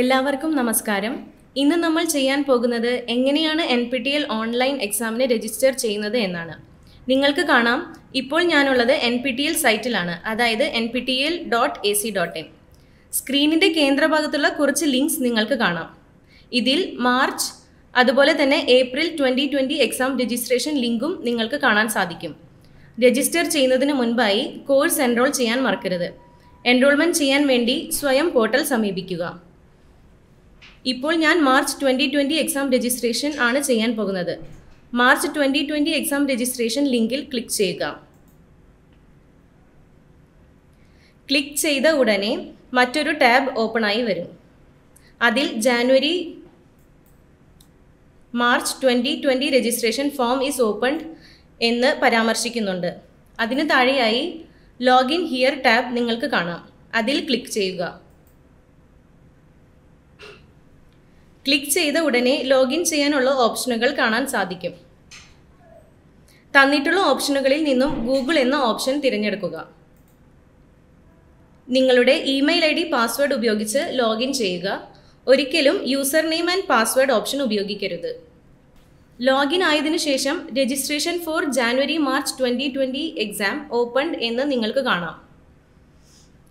എല്ലാവർക്കും നമസ്കാരം. ഇന്ന് നമ്മൾ ചെയ്യാൻ പോകുന്നത് എങ്ങനെയാണ് N P T L online എക്സാമിന് രജിസ്റ്റർ ചെയ്യുന്നത് എന്നാണ്. നിങ്ങൾക്ക് കാണാം ഇപ്പോൾ ഞാനുള്ളത് എൻ പി ടി എൽ സൈറ്റിലാണ് അതായത് N P T L dot A C dot in സ്ക്രീനിന്റെ കേന്ദ്രഭാഗത്തുള്ള കുറച്ച് ലിങ്ക്സ് നിങ്ങൾക്ക് കാണാം. ഇതിൽ മാർച്ച് അതുപോലെ തന്നെ April twenty twenty exam registration ലിങ്കും നിങ്ങൾക്ക് കാണാൻ സാധിക്കും. രജിസ്റ്റർ ചെയ്യുന്നതിന് മുൻപായി കോഴ്സ് എൻറോൾ ചെയ്യാൻ മറക്കരുത്. എൻറോൾമെന്റ് ചെയ്യാൻ വേണ്ടി സ്വയം പോർട്ടൽ സമീപിക്കുക. ഇപ്പോൾ ഞാൻ March twenty twenty exam registration ആണ് ചെയ്യാൻ പോകുന്നത്. March twenty twenty exam registration ലിങ്കിൽ ക്ലിക്ക് ചെയ്യുക. ക്ലിക്ക് ചെയ്ത ഉടനെ മറ്റൊരു ടാബ് ഓപ്പണായി വരും. അതിൽ January March twenty twenty registration form is opened എന്ന് പരാമർശിക്കുന്നുണ്ട്. അതിന് താഴെയായി ലോഗിൻ ഹിയർ ടാബ് നിങ്ങൾക്ക് കാണാം. അതിൽ ക്ലിക്ക് ചെയ്യുക. ക്ലിക്ക് ചെയ്ത ഉടനെ ലോഗിൻ ചെയ്യാനുള്ള ഓപ്ഷനുകൾ കാണാൻ സാധിക്കും. തന്നിട്ടുള്ള ഓപ്ഷനുകളിൽ നിന്നും ഗൂഗിൾ എന്ന ഓപ്ഷൻ തിരഞ്ഞെടുക്കുക. നിങ്ങളുടെ ഇമെയിൽ ഐ ഡി പാസ്വേഡ് ഉപയോഗിച്ച് ലോഗിൻ ചെയ്യുക. ഒരിക്കലും user name and password option ഉപയോഗിക്കരുത്. ലോഗിൻ ആയതിനു ശേഷം registration for January March twenty twenty exam open എന്ന് നിങ്ങൾക്ക് കാണാം.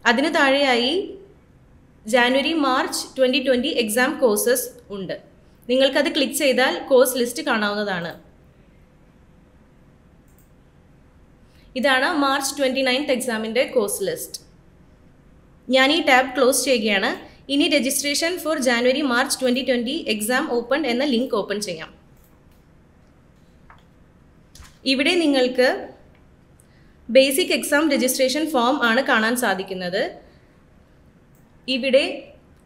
അതിനു താഴെയായി January March twenty twenty exam courses ഉണ്ട്. നിങ്ങൾക്കത് ക്ലിക്ക് ചെയ്താൽ കോഴ്സ് ലിസ്റ്റ് കാണാവുന്നതാണ്. ഇതാണ് മാർച്ച് ട്വന്റി നയൻത്ത് എക്സാമിന്റെ കോഴ്സ് ലിസ്റ്റ് ഞാൻ ഈ ടാബ് ക്ലോസ് ചെയ്യുകയാണ്. ഇനി registration for January March twenty twenty exam open എന്ന ലിങ്ക് ഓപ്പൺ ചെയ്യാം. ഇവിടെ നിങ്ങൾക്ക് ബേസിക് എക്സാം രജിസ്ട്രേഷൻ ഫോം ആണ് കാണാൻ സാധിക്കുന്നത്. ഇവിടെ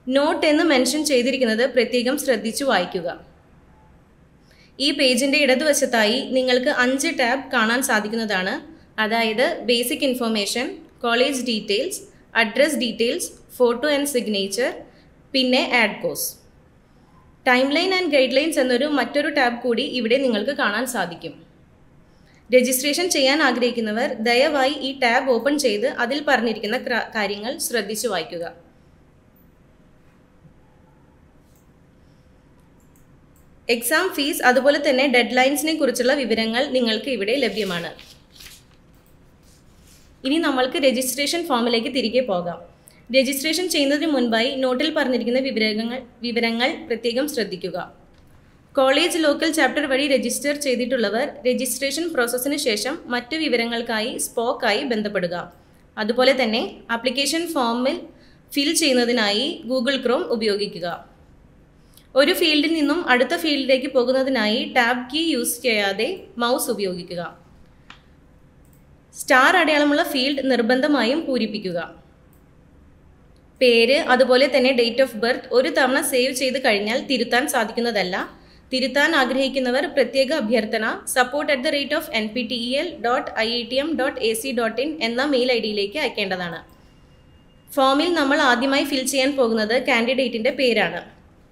നോട്ട് എന്ന് മെൻഷൻ ചെയ്തിരിക്കുന്നത് പ്രത്യേകം ശ്രദ്ധിച്ചു വായിക്കുക. ഈ പേജിന്റെ ഇടതുവശത്തായി നിങ്ങൾക്ക് അഞ്ച് ടാബ് കാണാൻ സാധിക്കുന്നതാണ്. അതായത് basic information college details address details photo and signature പിന്നെ add course timeline and guidelines എന്നൊരു മറ്റൊരു ടാബ് കൂടി ഇവിടെ നിങ്ങൾക്ക് കാണാൻ സാധിക്കും. രജിസ്ട്രേഷൻ ചെയ്യാൻ ആഗ്രഹിക്കുന്നവർ ദയവായി ഈ ടാബ് ഓപ്പൺ ചെയ്ത് അതിൽ പറഞ്ഞിരിക്കുന്ന കാര്യങ്ങൾ ശ്രദ്ധിച്ചു വായിക്കുക. എക്സാം ഫീസ് അതുപോലെ തന്നെ ഡെഡ് ലൈൻസിനെ കുറിച്ചുള്ള വിവരങ്ങൾ നിങ്ങൾക്ക് ഇവിടെ ലഭ്യമാണ്. ഇനി നമ്മൾക്ക് രജിസ്ട്രേഷൻ ഫോമിലേക്ക് തിരികെ പോകാം. രജിസ്ട്രേഷൻ ചെയ്യുന്നതിന് മുൻപായി നോട്ടിൽ പറഞ്ഞിരിക്കുന്ന വിവരങ്ങൾ വിവരങ്ങൾ പ്രത്യേകം ശ്രദ്ധിക്കുക. കോളേജ് ലോക്കൽ ചാപ്റ്റർ വഴി രജിസ്റ്റർ ചെയ്തിട്ടുള്ളവർ രജിസ്ട്രേഷൻ പ്രോസസ്സിന് ശേഷം മറ്റു വിവരങ്ങൾക്കായി സ്പോക്കായി ബന്ധപ്പെടുക. അതുപോലെ തന്നെ ആപ്ലിക്കേഷൻ ഫോമിൽ ഫിൽ ചെയ്യുന്നതിനായി ഗൂഗിൾ ക്രോം ഉപയോഗിക്കുക. ഒരു ഫീൽഡിൽ നിന്നും അടുത്ത ഫീൽഡിലേക്ക് പോകുന്നതിനായി ടാബ് കീ യൂസ് ചെയ്യാതെ മൗസ് ഉപയോഗിക്കുക. സ്റ്റാർ അടയാളമുള്ള ഫീൽഡ് നിർബന്ധമായും പൂരിപ്പിക്കുക. പേര് അതുപോലെ തന്നെ ഡേറ്റ് ഓഫ് ബർത്ത് ഒരു തവണ സേവ് ചെയ്ത് കഴിഞ്ഞാൽ തിരുത്താൻ സാധിക്കുന്നതല്ല. തിരുത്താൻ ആഗ്രഹിക്കുന്നവർ പ്രത്യേക അഭ്യർത്ഥന support at the rate of N P T E L dot I E T M dot A C dot in എന്ന മെയിൽ ഐ ഡിയിലേക്ക് അയക്കേണ്ടതാണ്. ഫോമിൽ നമ്മൾ ആദ്യമായി ഫിൽ ചെയ്യാൻ പോകുന്നത് കാൻഡിഡേറ്റിന്റെ പേരാണ്.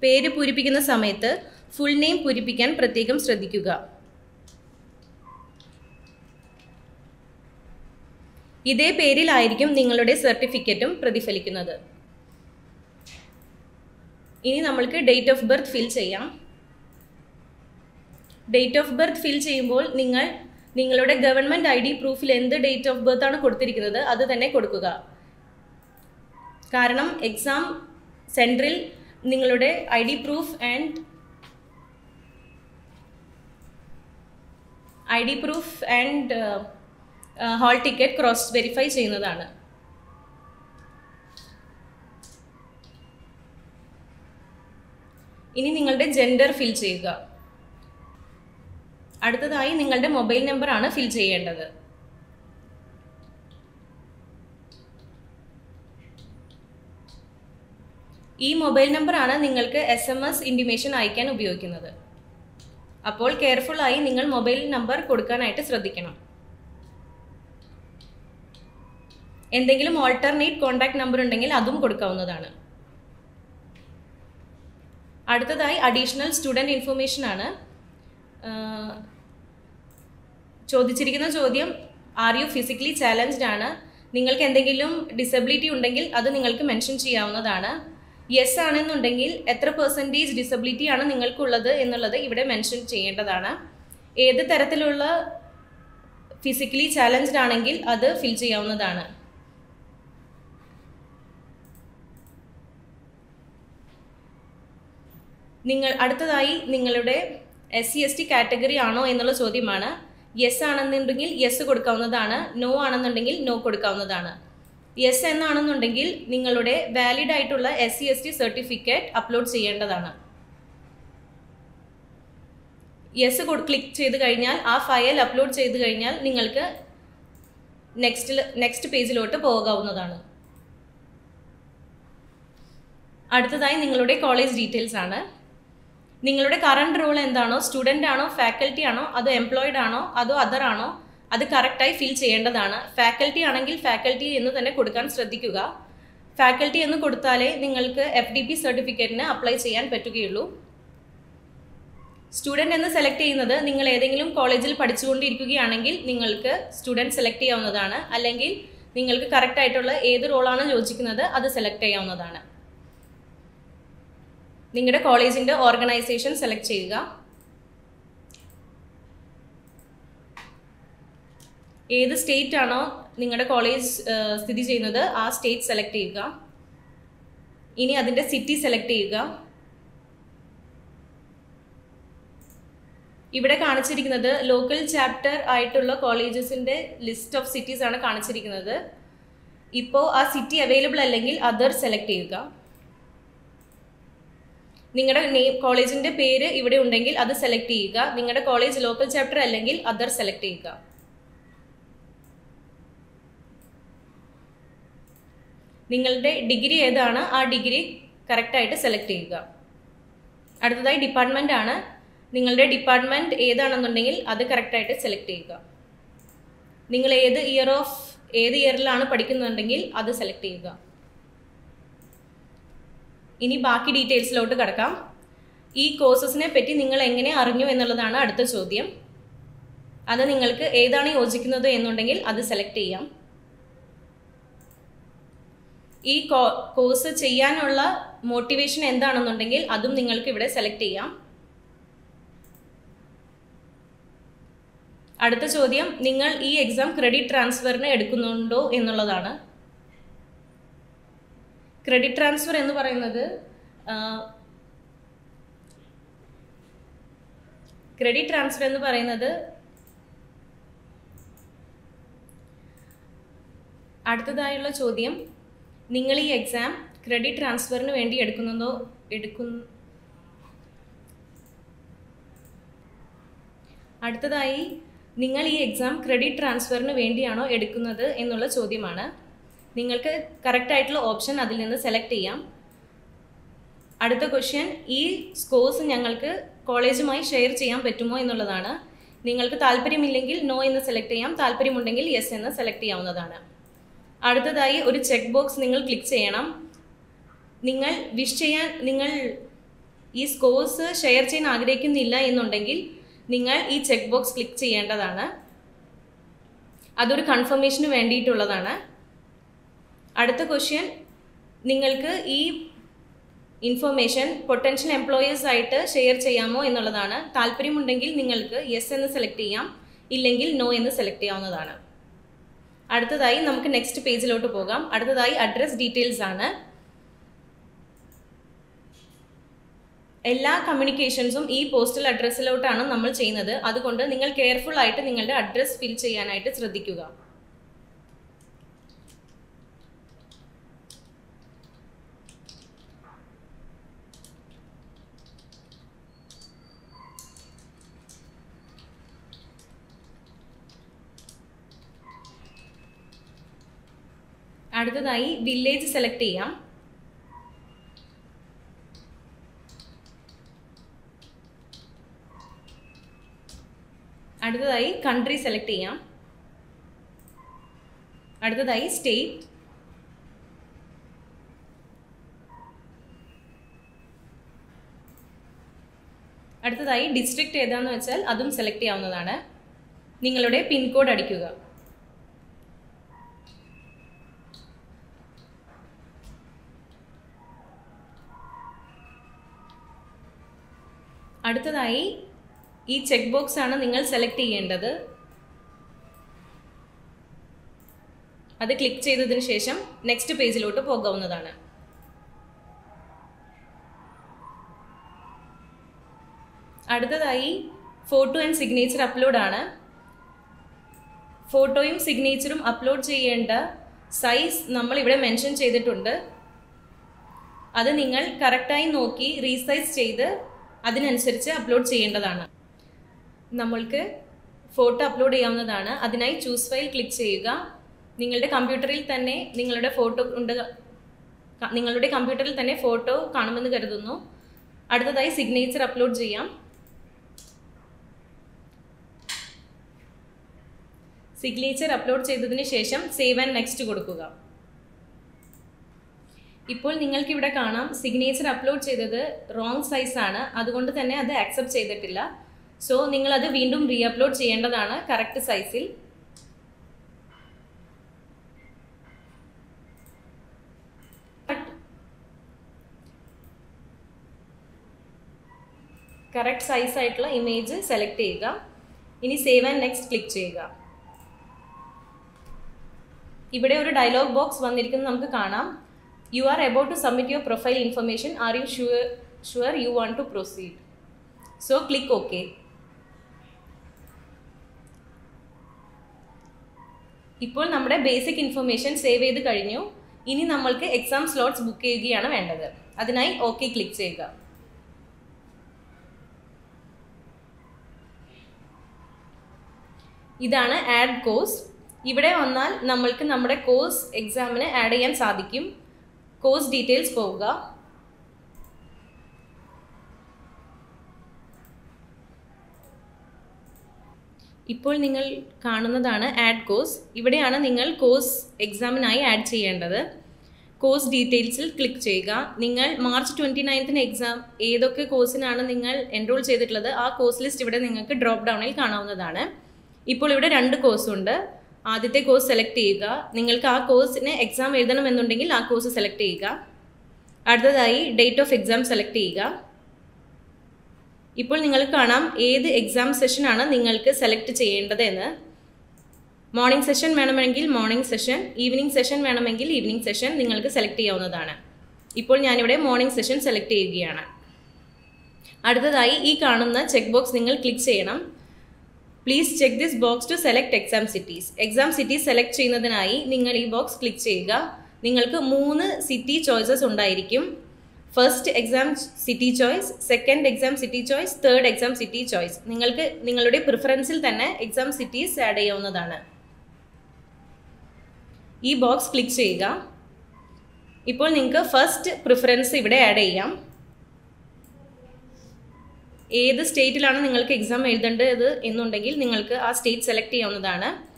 പേര് പൂരിപ്പിക്കുന്ന സമയത്ത് ഫുൾ നെയിം പൂരിപ്പിക്കാൻ പ്രത്യേകം ശ്രദ്ധിക്കുക. ഇതേ പേരിലായിരിക്കും നിങ്ങളുടെ സർട്ടിഫിക്കറ്റും പ്രതിഫലിക്കുന്നത്. ഇനി നമ്മൾക്ക് ഡേറ്റ് ഓഫ് ബർത്ത് ഫിൽ ചെയ്യാം. ഡേറ്റ് ഓഫ് ബർത്ത് ഫിൽ ചെയ്യുമ്പോൾ നിങ്ങൾ നിങ്ങളുടെ ഗവൺമെന്റ് ഐ ഡി പ്രൂഫിൽ എന്ത് ഡേറ്റ് ഓഫ് ബർത്ത് ആണ് കൊടുത്തിരിക്കുന്നത് അത് തന്നെ കൊടുക്കുക. കാരണം എക്സാം സെന്ററിൽ നിങ്ങളുടെ I D proof and I D proof and hall ticket cross verify ചെയ്യുന്നതാണ്. ഇനി നിങ്ങളുടെ ജെൻഡർ ഫിൽ ചെയ്യുക. അടുത്തതായി നിങ്ങളുടെ മൊബൈൽ നമ്പറാണ് ഫിൽ ചെയ്യേണ്ടത്. ഈ മൊബൈൽ നമ്പറാണ് നിങ്ങൾക്ക് എസ് എം എസ് ഇന്റിമേഷൻ അയക്കാൻ ഉപയോഗിക്കുന്നത്. അപ്പോൾ കെയർഫുള്ളായി നിങ്ങൾ മൊബൈൽ നമ്പർ കൊടുക്കാനായിട്ട് ശ്രദ്ധിക്കണം. എന്തെങ്കിലും ഓൾട്ടർനേറ്റ് കോൺടാക്ട് നമ്പർ ഉണ്ടെങ്കിൽ അതും കൊടുക്കാവുന്നതാണ്. അടുത്തതായി അഡീഷണൽ സ്റ്റുഡന്റ് ഇൻഫർമേഷൻ ആണ്. ചോദിച്ചിരിക്കുന്ന ചോദ്യം ആർ യു ഫിസിക്കലി ചാലഞ്ച്ഡ് ആണ്. നിങ്ങൾക്ക് എന്തെങ്കിലും ഡിസബിലിറ്റി ഉണ്ടെങ്കിൽ അത് നിങ്ങൾക്ക് മെൻഷൻ ചെയ്യാവുന്നതാണ്. യെസ് ആണെന്നുണ്ടെങ്കിൽ എത്ര പെർസെന്റേജ് ഡിസബിലിറ്റി ആണ് നിങ്ങൾക്കുള്ളത് എന്നുള്ളത് ഇവിടെ മെൻഷൻ ചെയ്യേണ്ടതാണ്. ഏത് തരത്തിലുള്ള ഫിസിക്കലി ചാലഞ്ച്ഡ് ആണെങ്കിൽ അത് ഫിൽ ചെയ്യാവുന്നതാണ്. നിങ്ങൾ അടുത്തതായി നിങ്ങളുടെ S C S T category ആണോ എന്നുള്ള ചോദ്യമാണ്. യെസ് ആണെന്നുണ്ടെങ്കിൽ യെസ് കൊടുക്കാവുന്നതാണ്. നോ ആണെന്നുണ്ടെങ്കിൽ നോ കൊടുക്കാവുന്നതാണ്. യെസ് എന്നാണെന്നുണ്ടെങ്കിൽ നിങ്ങളുടെ വാലിഡ് ആയിട്ടുള്ള S C S T certificate upload ചെയ്യേണ്ടതാണ്. യെസ് ക്ലിക്ക് ചെയ്ത് കഴിഞ്ഞാൽ ആ ഫയൽ അപ്ലോഡ് ചെയ്ത് കഴിഞ്ഞാൽ നിങ്ങൾക്ക് നെക്സ്റ്റ് നെക്സ്റ്റ് പേജിലോട്ട് പോകാവുന്നതാണ്. അടുത്തതായി നിങ്ങളുടെ കോളേജ് ഡീറ്റെയിൽസ് ആണ്. നിങ്ങളുടെ കറണ്ട് റോൾ എന്താണോ സ്റ്റുഡന്റ് ആണോ ഫാക്കൽറ്റി ആണോ അതോ എംപ്ലോയിഡ് ആണോ അതോ അതർ ആണോ അത് കറക്റ്റായി ഫിൽ ചെയ്യേണ്ടതാണ്. ഫാക്കൽറ്റി ആണെങ്കിൽ ഫാക്കൽറ്റി എന്ന് തന്നെ കൊടുക്കാൻ ശ്രദ്ധിക്കുക. ഫാക്കൽറ്റി എന്ന് കൊടുത്താലേ നിങ്ങൾക്ക് എഫ് ഡി പി സർട്ടിഫിക്കറ്റിന് അപ്ലൈ ചെയ്യാൻ പറ്റുകയുള്ളൂ. സ്റ്റുഡന്റ് എന്ന് സെലക്ട് ചെയ്യുന്നത് നിങ്ങൾ ഏതെങ്കിലും കോളേജിൽ പഠിച്ചുകൊണ്ടിരിക്കുകയാണെങ്കിൽ നിങ്ങൾക്ക് സ്റ്റുഡന്റ് സെലക്ട് ചെയ്യാവുന്നതാണ്. അല്ലെങ്കിൽ നിങ്ങൾക്ക് കറക്റ്റ് ആയിട്ടുള്ള ഏത് റോളാണ് യോജിക്കുന്നത് അത് സെലക്ട് ചെയ്യാവുന്നതാണ്. നിങ്ങളുടെ കോളേജിന്റെ ഓർഗനൈസേഷൻ സെലക്ട് ചെയ്യുക. ഏത് സ്റ്റേറ്റ് ആണോ നിങ്ങളുടെ കോളേജ് സ്ഥിതി ചെയ്യുന്നത് ആ സ്റ്റേറ്റ് സെലക്ട് ചെയ്യുക. ഇനി അതിന്റെ സിറ്റി സെലക്ട് ചെയ്യുക. ഇവിടെ കാണിച്ചിരിക്കുന്നത് ലോക്കൽ ചാപ്റ്റർ ആയിട്ടുള്ള കോളേജസിന്റെ ലിസ്റ്റ് ഓഫ് സിറ്റീസ് ആണ് കാണിച്ചിരിക്കുന്നത്. ഇപ്പോൾ ആ സിറ്റി അവൈലബിൾ അല്ലെങ്കിൽ അതർ സെലക്ട് ചെയ്യുക. നിങ്ങളുടെ നെയിം കോളേജിന്റെ പേര് ഇവിടെ ഉണ്ടെങ്കിൽ അത് സെലക്ട് ചെയ്യുക. നിങ്ങളുടെ കോളേജ് ലോക്കൽ ചാപ്റ്റർ അല്ലെങ്കിൽ അതർ സെലക്ട് ചെയ്യുക. നിങ്ങളുടെ ഡിഗ്രി ഏതാണ്? ആ ഡിഗ്രി കറക്റ്റായിട്ട് സെലക്ട് ചെയ്യുക. അടുത്തതായി ഡിപ്പാർട്ട്മെന്റ് ആണ്. നിങ്ങളുടെ ഡിപ്പാർട്ട്മെന്റ് ഏതാണെന്നുണ്ടെങ്കിൽ അത് കറക്റ്റായിട്ട് സെലക്ട് ചെയ്യുക. നിങ്ങൾ ഏത് ഇയർ ഓഫ് ഏത് ഇയറിലാണ് പഠിക്കുന്നുണ്ടെങ്കിൽ അത് സെലക്ട് ചെയ്യുക. ഇനി ബാക്കി ഡീറ്റെയിൽസിലോട്ട് കിടക്കാം. ഈ കോഴ്സസിനെ പറ്റി നിങ്ങൾ എങ്ങനെ അറിഞ്ഞു എന്നുള്ളതാണ് അടുത്ത ചോദ്യം. അത് നിങ്ങൾക്ക് ഏതാണ് യോജിക്കുന്നത് എന്നുണ്ടെങ്കിൽ അത് സെലക്ട് ചെയ്യാം. ഈ കോഴ്സ് ചെയ്യാനുള്ള മോട്ടിവേഷൻ എന്താണെന്നുണ്ടെങ്കിൽ അതും നിങ്ങൾക്ക് ഇവിടെ സെലക്ട് ചെയ്യാം. അടുത്ത ചോദ്യം നിങ്ങൾ ഈ എക്സാം ക്രെഡിറ്റ് ട്രാൻസ്ഫറിന് എടുക്കുന്നുണ്ടോ എന്നുള്ളതാണ്. ക്രെഡിറ്റ് ട്രാൻസ്ഫർ എന്ന് പറയുന്നത് ക്രെഡിറ്റ് ട്രാൻസ്ഫർ എന്ന് പറയുന്നത് അടുത്തതായുള്ള ചോദ്യം നിങ്ങൾ ഈ എക്സാം ക്രെഡിറ്റ് ട്രാൻസ്ഫറിന് വേണ്ടി എടുക്കുന്നതോ എടുക്കുന്ന അടുത്തതായി നിങ്ങൾ ഈ എക്സാം ക്രെഡിറ്റ് ട്രാൻസ്ഫറിന് വേണ്ടിയാണോ എടുക്കുന്നത് എന്നുള്ള ചോദ്യമാണ്. നിങ്ങൾക്ക് കറക്റ്റ് ആയിട്ടുള്ള ഓപ്ഷൻ അതിൽ നിന്ന് സെലക്ട് ചെയ്യാം. അടുത്ത ക്വസ്റ്റ്യൻ ഈ സ്കോഴ്സ് ഞങ്ങൾക്ക് കോളേജുമായി ഷെയർ ചെയ്യാൻ പറ്റുമോ എന്നുള്ളതാണ്. നിങ്ങൾക്ക് താല്പര്യമില്ലെങ്കിൽ നോ എന്ന് സെലക്ട് ചെയ്യാം. താല്പര്യമുണ്ടെങ്കിൽ യെസ് എന്ന് സെലക്ട് ചെയ്യാവുന്നതാണ്. അടുത്തതായി ഒരു ചെക്ക് ബോക്സ് നിങ്ങൾ ക്ലിക്ക് ചെയ്യണം. നിങ്ങൾ വിഷ് ചെയ്യാൻ നിങ്ങൾ ഈ സ്കോഴ്സ് ഷെയർ ചെയ്യാൻ ആഗ്രഹിക്കുന്നില്ല എന്നുണ്ടെങ്കിൽ നിങ്ങൾ ഈ ചെക്ക് ബോക്സ് ക്ലിക്ക് ചെയ്യേണ്ടതാണ്. അതൊരു കൺഫർമേഷന് വേണ്ടിയിട്ടുള്ളതാണ്. അടുത്ത ക്വസ്റ്റ്യൻ നിങ്ങൾക്ക് ഈ ഇൻഫർമേഷൻ പൊട്ടൻഷ്യൽ എംപ്ലോയീസ് ആയിട്ട് ഷെയർ ചെയ്യാമോ എന്നുള്ളതാണ്. താല്പര്യമുണ്ടെങ്കിൽ നിങ്ങൾക്ക് യെസ് എന്ന് സെലക്ട് ചെയ്യാം. ഇല്ലെങ്കിൽ നോ എന്ന് സെലക്ട് ചെയ്യാവുന്നതാണ്. അടുത്തതായി നമുക്ക് നെക്സ്റ്റ് പേജിലോട്ട് പോകാം. അടുത്തതായി അഡ്രസ് ഡീറ്റെയിൽസ് ആണ്. എല്ലാ കമ്മ്യൂണിക്കേഷൻസും ഈ പോസ്റ്റൽ അഡ്രസ്സിലോട്ടാണ് നമ്മൾ ചെയ്യുന്നത്. അതുകൊണ്ട് നിങ്ങൾ കെയർഫുൾ ആയിട്ട് നിങ്ങളുടെ അഡ്രസ്സ് ഫിൽ ചെയ്യാനായിട്ട് ശ്രദ്ധിക്കുക. അടുത്തതായി വില്ലേജ് സെലക്ട് ചെയ്യാം. അടുത്തതായി കൺട്രി സെലക്ട് ചെയ്യാം. അടുത്തതായി സ്റ്റേറ്റ് അടുത്തതായി ഡിസ്ട്രിക്റ്റ് ഏതാണെന്ന് വെച്ചാൽ അതും സെലക്ട് ചെയ്യാവുന്നതാണ്. നിങ്ങളുടെ പിൻകോഡ് അടിക്കുക. അടുത്തതായി ഈ ചെക്ക് ബോക്സ് ആണ് നിങ്ങൾ സെലക്ട് ചെയ്യേണ്ടത്. അത് ക്ലിക്ക് ചെയ്തതിന് ശേഷം നെക്സ്റ്റ് പേജിലോട്ട് പോകാവുന്നതാണ്. അടുത്തതായി ഫോട്ടോ ആൻഡ് സിഗ്നേച്ചർ അപ്ലോഡ് ആണ്. ഫോട്ടോയും സിഗ്നേച്ചറും അപ്ലോഡ് ചെയ്യേണ്ട സൈസ് നമ്മൾ ഇവിടെ മെൻഷൻ ചെയ്തിട്ടുണ്ട്. അത് നിങ്ങൾ കറക്റ്റായി നോക്കി റീസൈസ് ചെയ്ത് അതിനനുസരിച്ച് അപ്ലോഡ് ചെയ്യേണ്ടതാണ്. നമ്മൾക്ക് ഫോട്ടോ അപ്ലോഡ് ചെയ്യാവുന്നതാണ്. അതിനായി ചൂസ് ഫയൽ ക്ലിക്ക് ചെയ്യുക. നിങ്ങളുടെ കമ്പ്യൂട്ടറിൽ തന്നെ നിങ്ങളുടെ ഫോട്ടോ ഉണ്ട്. നിങ്ങളുടെ കമ്പ്യൂട്ടറിൽ തന്നെ ഫോട്ടോ കാണുമെന്ന് കരുതുന്നു. അടുത്തതായി സിഗ്നേച്ചർ അപ്ലോഡ് ചെയ്യാം. സിഗ്നേച്ചർ അപ്ലോഡ് ചെയ്തതിന് ശേഷം സേവ് ആൻഡ് നെക്സ്റ്റ് കൊടുക്കുക. ഇപ്പോൾ നിങ്ങൾക്ക് ഇവിടെ കാണാം സിഗ്നേച്ചർ അപ്ലോഡ് ചെയ്തത് റോങ് സൈസ് ആണ്. അതുകൊണ്ട് തന്നെ അത് ആക്സെപ്റ്റ് ചെയ്തിട്ടില്ല. സോ നിങ്ങൾ അത് വീണ്ടും റീ അപ്ലോഡ് ചെയ്യേണ്ടതാണ് കറക്റ്റ് സൈസിൽ കറക്റ്റ് സൈസ് ആയിട്ടുള്ള ഇമേജ് സെലക്ട് ചെയ്യുക. ഇനി സേവ് ആൻഡ് നെക്സ്റ്റ് ക്ലിക്ക് ചെയ്യുക. ഇവിടെ ഒരു ഡയലോഗ് ബോക്സ് വന്നിരിക്കുന്നത് നമുക്ക് കാണാം. You are about to submit your profile information. Are you sure, sure you want to proceed? So click okay ഇപ്പോൾ നമ്മുടെ ബേസിക് ഇൻഫർമേഷൻ സേവ് ചെയ്ത് കഴിഞ്ഞു. ഇനി നമ്മൾക്ക് എക്സാം സ്ലോട്ട്സ് ബുക്ക് ചെയ്യുകയാണ് വേണ്ടത്. അതിനായി ഓക്കെ ക്ലിക്ക് ചെയ്യുക. ഇതാണ് ആഡ് കോഴ്സ് ഇവിടെ വന്നാൽ നമ്മൾക്ക് നമ്മുടെ കോഴ്സ് എക്സാമിന് ആഡ് ചെയ്യാൻ സാധിക്കും. കോഴ്സ് ഡീറ്റെയിൽസ് പോവുക. ഇപ്പോൾ നിങ്ങൾ കാണുന്നതാണ് ആഡ് കോഴ്സ് ഇവിടെയാണ് നിങ്ങൾ കോഴ്സ് എക്സാമിനായി ആഡ് ചെയ്യേണ്ടത്. കോഴ്സ് ഡീറ്റെയിൽസിൽ ക്ലിക്ക് ചെയ്യുക. നിങ്ങൾ മാർച്ച് ട്വന്റി നയൻത്തിന് എക്സാം ഏതൊക്കെ കോഴ്സിനാണ് നിങ്ങൾ എൻറോൾ ചെയ്തിട്ടുള്ളത് ആ കോഴ്സ് ലിസ്റ്റ് ഇവിടെ നിങ്ങൾക്ക് ഡ്രോപ്പ് ഡൗണിൽ കാണാവുന്നതാണ്. ഇപ്പോൾ ഇവിടെ രണ്ട് കോഴ്സ് ഉണ്ട്. ആദ്യത്തെ കോഴ്സ് സെലക്ട് ചെയ്യുക. നിങ്ങൾക്ക് ആ കോഴ്സിന് എക്സാം എഴുതണമെന്നുണ്ടെങ്കിൽ ആ കോഴ്സ് സെലക്ട് ചെയ്യുക. അടുത്തതായി ഡേറ്റ് ഓഫ് എക്സാം സെലക്ട് ചെയ്യുക. ഇപ്പോൾ നിങ്ങൾ കാണാം ഏത് എക്സാം സെഷനാണ് നിങ്ങൾക്ക് സെലക്ട് ചെയ്യേണ്ടത് എന്ന് മോർണിംഗ് സെഷൻ വേണമെങ്കിൽ മോർണിംഗ് സെഷൻ ഈവനിങ് സെഷൻ വേണമെങ്കിൽ ഈവനിങ് സെഷൻ നിങ്ങൾക്ക് സെലക്ട് ചെയ്യാവുന്നതാണ്. ഇപ്പോൾ ഞാനിവിടെ മോർണിംഗ് സെഷൻ സെലക്ട് ചെയ്യുകയാണ്. അടുത്തതായി ഈ കാണുന്ന ചെക്ക് ബോക്സ് നിങ്ങൾ ക്ലിക്ക് ചെയ്യണം. Please check this box to select exam cities exam cities select ചെയ്യുന്നതിനായി നിങ്ങൾ ഈ ബോക്സ് ക്ലിക്ക് ചെയ്യുക. നിങ്ങൾക്ക് മൂന്ന് സിറ്റി ചോയ്സസ് ഉണ്ടായിരിക്കും. First exam city choice second exam city choice third exam city choice നിങ്ങൾക്ക് നിങ്ങളുടെ പ്രിഫറൻസിൽ തന്നെ എക്സാം സിറ്റീസ് ആഡ് ചെയ്യാവുന്നതാണ്. ഈ ബോക്സ് ക്ലിക്ക് ചെയ്യുക. ഇപ്പോൾ നിങ്ങൾക്ക് ഫസ്റ്റ് പ്രിഫറൻസ് ഇവിടെ ആഡ് ചെയ്യാം. ഏത് സ്റ്റേറ്റിലാണ് നിങ്ങൾക്ക് എക്സാം എഴുതേണ്ടത് എന്നുണ്ടെങ്കിൽ നിങ്ങൾക്ക് ആ സ്റ്റേറ്റ് സെലക്ട് ചെയ്യാവുന്നതാണ്.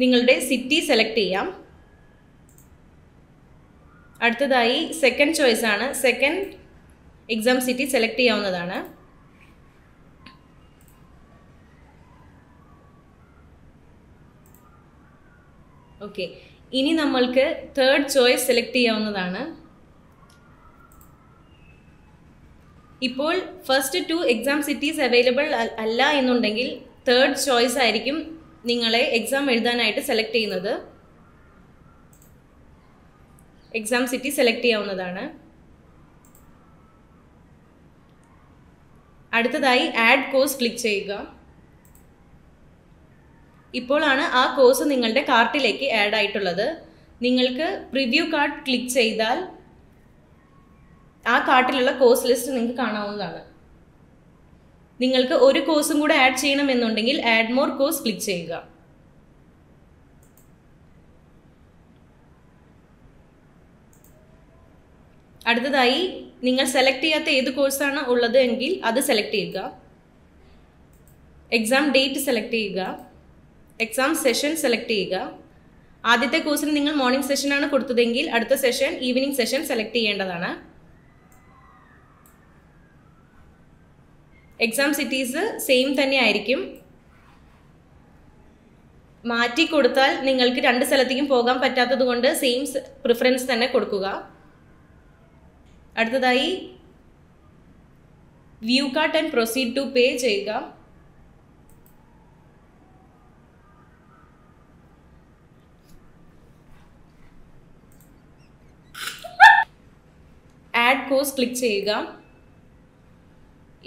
നിങ്ങളുടെ സിറ്റി സെലക്ട് ചെയ്യാം. അടുത്തതായി സെക്കൻഡ് ചോയ്സ് ആണ്. സെക്കൻഡ് എക്സാം സിറ്റി സെലക്ട് ചെയ്യാവുന്നതാണ്. ഓക്കെ ഇനി നമ്മൾക്ക് തേർഡ് ചോയ്സ് സെലക്ട് ചെയ്യാവുന്നതാണ്. ഇപ്പോൾ first two exam cities available അല്ല എന്നുണ്ടെങ്കിൽ തേർഡ് ചോയ്സ് ആയിരിക്കും നിങ്ങളെ എക്സാം എഴുതാനായിട്ട് സെലക്ട് ചെയ്യുന്നത്. എക്സാം സിറ്റി സെലക്ട് ചെയ്യാവുന്നതാണ്. അടുത്തതായി ആഡ് കോഴ്സ് ക്ലിക്ക് ചെയ്യുക. ഇപ്പോഴാണ് ആ കോഴ്സ് നിങ്ങളുടെ കാർട്ടിലേക്ക് ആഡ് ആയിട്ടുള്ളത്. നിങ്ങൾക്ക് പ്രിവ്യൂ കാർഡ് ക്ലിക്ക് ചെയ്താൽ ആ കാർട്ടിലുള്ള കോഴ്സ് ലിസ്റ്റ് നിങ്ങൾക്ക് കാണാവുന്നതാണ്. നിങ്ങൾക്ക് ഒരു കോഴ്സും കൂടെ ആഡ് ചെയ്യണമെന്നുണ്ടെങ്കിൽ ആഡ് മോർ കോഴ്സ് ക്ലിക്ക് ചെയ്യുക. അടുത്തതായി നിങ്ങൾ സെലക്ട് ചെയ്യാത്ത ഏത് കോഴ്സാണ് ഉള്ളത് എങ്കിൽ അത് സെലക്ട് ചെയ്യുക. എക്സാം ഡേറ്റ് സെലക്ട് ചെയ്യുക. എക്സാം സെഷൻ സെലക്ട് ചെയ്യുക. ആദ്യത്തെ കോഴ്സിന് നിങ്ങൾ മോർണിംഗ് സെഷനാണ് കൊടുത്തതെങ്കിൽ അടുത്ത സെഷൻ ഈവനിങ് സെഷൻ സെലക്ട് ചെയ്യേണ്ടതാണ്. എക്സാം സിറ്റീസ് സെയിം തന്നെ ആയിരിക്കും. മാറ്റി കൊടുത്താൽ നിങ്ങൾക്ക് രണ്ട് സ്ഥലത്തേക്കും പോകാൻ പറ്റാത്തത് കൊണ്ട് സെയിം പ്രിഫറൻസ് തന്നെ കൊടുക്കുക. അടുത്തതായി view cart and proceed to pay ചെയ്യുക. ആഡ് കോസ് ക്ലിക്ക് ചെയ്യുക.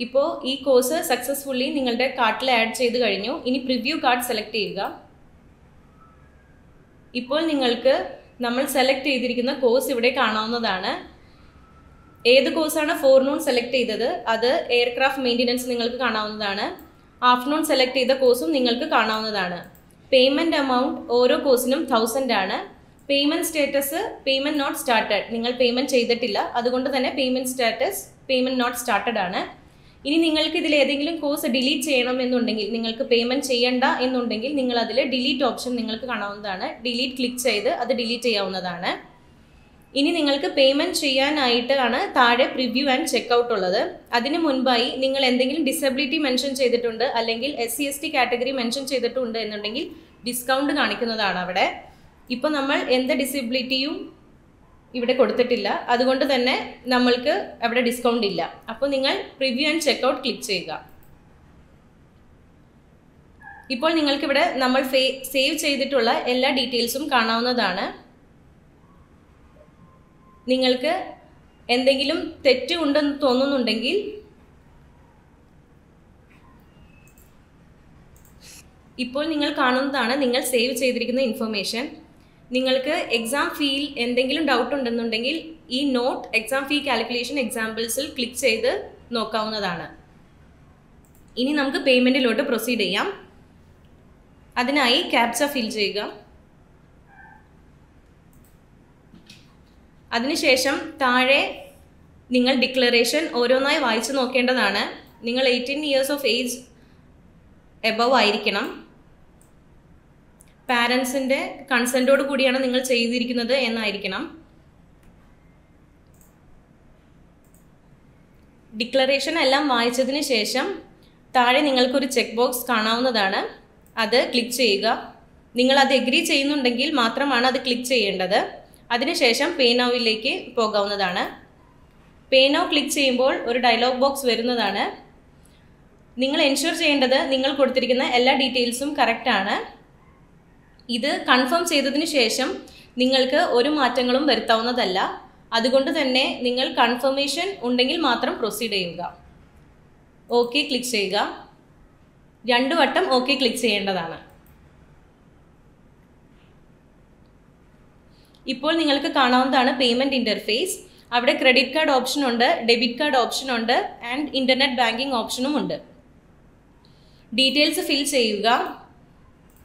ഇപ്പോൾ ഈ കോഴ്സ് സക്സസ്ഫുള്ളി നിങ്ങളുടെ കാർട്ടിൽ ആഡ് ചെയ്ത് കഴിഞ്ഞു. ഇനി പ്രിവ്യൂ കാർഡ് സെലക്ട് ചെയ്യുക. ഇപ്പോൾ നിങ്ങൾക്ക് നമ്മൾ സെലക്ട് ചെയ്തിരിക്കുന്ന കോഴ്സ് ഇവിടെ കാണാവുന്നതാണ്. ഏത് കോഴ്സാണ് ഫോർനൂൺ സെലക്ട് ചെയ്തത്? അത് എയർക്രാഫ്റ്റ് മെയിന്റനൻസ് നിങ്ങൾക്ക് കാണാവുന്നതാണ്. ആഫ്റ്റർനൂൺ സെലക്ട് ചെയ്ത കോഴ്സും നിങ്ങൾക്ക് കാണാവുന്നതാണ്. പേയ്മെന്റ് എമൗണ്ട് ഓരോ കോഴ്സിനും തൗസൻഡ് ആണ്. Payment status payment not started നിങ്ങൾ പേയ്മെന്റ് ചെയ്തിട്ടില്ല. അതുകൊണ്ട് തന്നെ payment status payment not started ആണ്. ഇനി നിങ്ങൾക്ക് ഇതിൽ ഏതെങ്കിലും കോഴ്സ് ഡിലീറ്റ് ചെയ്യണം എന്നുണ്ടെങ്കിൽ നിങ്ങൾക്ക് പേയ്മെന്റ് ചെയ്യണ്ട എന്നുണ്ടെങ്കിൽ നിങ്ങൾ അതിൽ ഡിലീറ്റ് ഓപ്ഷൻ നിങ്ങൾക്ക് കാണാവുന്നതാണ്. ഡിലീറ്റ് ക്ലിക്ക് ചെയ്ത് അത് ഡിലീറ്റ് ചെയ്യാവുന്നതാണ്. ഇനി നിങ്ങൾക്ക് പേയ്മെന്റ് ചെയ്യാനായിട്ടാണ് താഴെ പ്രിവ്യൂ ആൻഡ് ചെക്കൗട്ട് ഉള്ളത്. അതിന് മുൻപായി നിങ്ങൾ എന്തെങ്കിലും ഡിസബിലിറ്റി മെൻഷൻ ചെയ്തിട്ടുണ്ട് അല്ലെങ്കിൽ S C S T category mention ചെയ്തിട്ടുണ്ട് എന്നുണ്ടെങ്കിൽ ഡിസ്കൗണ്ട് കാണിക്കുന്നതാണ് അവിടെ. ഇപ്പോൾ നമ്മൾ എന്ത് ഡിസബിലിറ്റിയും ഇവിടെ കൊടുത്തിട്ടില്ല. അതുകൊണ്ട് തന്നെ നമ്മൾക്ക് അവിടെ ഡിസ്കൗണ്ട് ഇല്ല. അപ്പോൾ നിങ്ങൾ പ്രിവ്യൂ ആൻഡ് ചെക്കൗട്ട് ക്ലിക്ക് ചെയ്യുക. ഇപ്പോൾ നിങ്ങൾക്കിവിടെ നമ്മൾ സേവ് ചെയ്തിട്ടുള്ള എല്ലാ ഡീറ്റെയിൽസും കാണാവുന്നതാണ്. നിങ്ങൾക്ക് എന്തെങ്കിലും തെറ്റ് ഉണ്ടെന്ന് തോന്നുന്നുണ്ടെങ്കിൽ ഇപ്പോൾ നിങ്ങൾ കാണുന്നതാണ് നിങ്ങൾ സേവ് ചെയ്തിരിക്കുന്ന ഇൻഫർമേഷൻ നിങ്ങൾക്ക് എക്സാം ഫീൽ എന്തെങ്കിലും ഡൗട്ട് ഉണ്ടെന്നുണ്ടെങ്കിൽ ഈ നോട്ട് എക്സാം ഫീ കാൽക്കുലേഷൻ എക്സാമ്പിൾസിൽ ക്ലിക്ക് ചെയ്ത് നോക്കാവുന്നതാണ്. ഇനി നമുക്ക് പേയ്മെന്റിലോട്ട് പ്രൊസീഡ് ചെയ്യാം. അതിനായി ക്യാപ്ച ഫിൽ ചെയ്യുക. അതിനുശേഷം താഴെ നിങ്ങൾ ഡിക്ലറേഷൻ ഓരോന്നായി വായിച്ചു നോക്കേണ്ടതാണ്. നിങ്ങൾ eighteen years of age above ആയിരിക്കണം. പാരൻസിന്റെ കൺസെന്റോട് കൂടിയാണ് നിങ്ങൾ ചെയ്തിരിക്കുന്നത് എന്നായിരിക്കണം. ഡിക്ലറേഷൻ എല്ലാം വായിച്ചതിന് ശേഷം താഴെ നിങ്ങൾക്കൊരു ചെക്ക് ബോക്സ് കാണാവുന്നതാണ്. അത് ക്ലിക്ക് ചെയ്യുക. നിങ്ങൾ അത് എഗ്രി ചെയ്യുന്നുണ്ടെങ്കിൽ മാത്രമാണ് അത് ക്ലിക്ക് ചെയ്യേണ്ടത്. അതിനുശേഷം പേ നൗവിലേക്ക് പോകാവുന്നതാണ്. പേ നൗ ക്ലിക്ക് ചെയ്യുമ്പോൾ ഒരു ഡയലോഗ് ബോക്സ് വരുന്നതാണ്. നിങ്ങൾ എൻഷുർ ചെയ്യേണ്ടത് നിങ്ങൾ കൊടുത്തിരിക്കുന്ന എല്ലാ ഡീറ്റെയിൽസും കറക്റ്റാണ് ഇത് കൺഫേം ചെയ്തതിന് ശേഷം നിങ്ങൾക്ക് ഒരു മാറ്റങ്ങളും വരുത്താവുന്നതല്ല. അതുകൊണ്ട് തന്നെ നിങ്ങൾ കൺഫർമേഷൻ ഉണ്ടെങ്കിൽ മാത്രം പ്രൊസീഡ് ചെയ്യുക. ഓക്കെ ക്ലിക്ക് ചെയ്യുക. രണ്ടു വട്ടം ഓക്കെ ക്ലിക്ക് ചെയ്യേണ്ടതാണ്. ഇപ്പോൾ നിങ്ങൾക്ക് കാണാവുന്നതാണ് പേയ്മെന്റ് ഇന്റർഫേസ് അവിടെ ക്രെഡിറ്റ് കാർഡ് ഓപ്ഷൻ ഉണ്ട് ഡെബിറ്റ് കാർഡ് ഓപ്ഷൻ ഉണ്ട് ആൻഡ് ഇന്റർനെറ്റ് ബാങ്കിങ് ഓപ്ഷനും ഉണ്ട്. ഡീറ്റെയിൽസ് ഫിൽ ചെയ്യുക.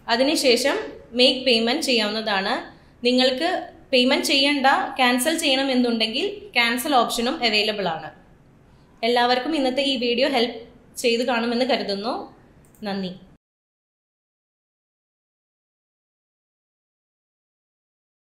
അതിനുശേഷം മേക്ക് പേയ്മെന്റ് ചെയ്യാവുന്നതാണ്. നിങ്ങൾക്ക് പേയ്മെന്റ് ചെയ്യേണ്ട ക്യാൻസൽ ചെയ്യണം എന്നുണ്ടെങ്കിൽ ക്യാൻസൽ ഓപ്ഷനും അവൈലബിൾ ആണ്. എല്ലാവർക്കും ഇന്നത്തെ ഈ വീഡിയോ ഹെൽപ്പ് ചെയ്ത് കാണുമെന്ന് കരുതുന്നു. നന്ദി.